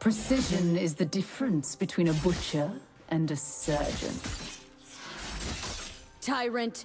Precision is the difference between a butcher and a surgeon. Tyrant!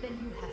then you have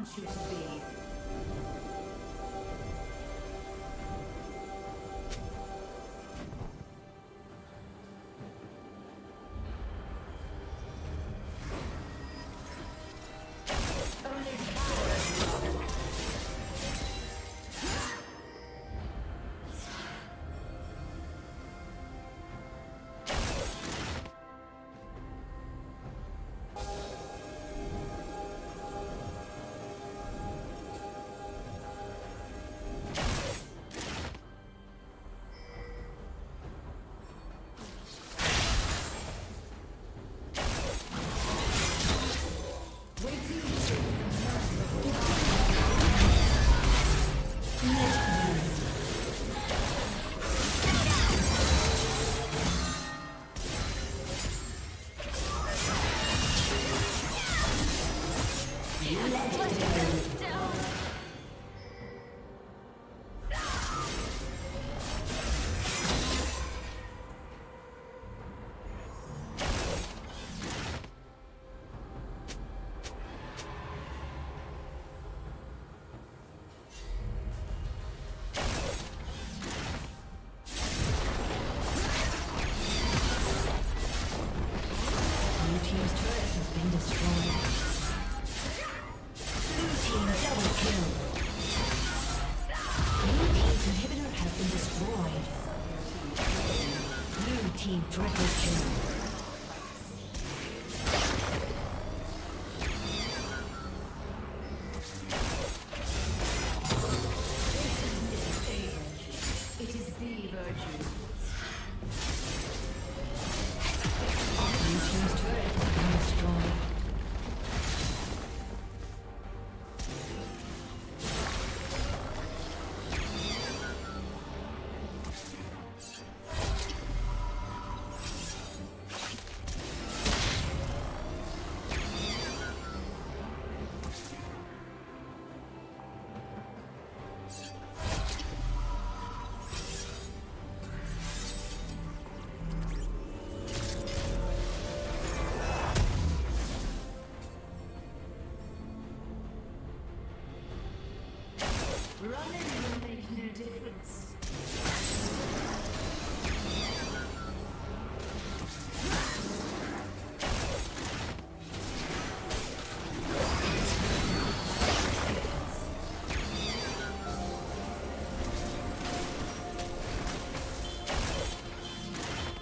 you to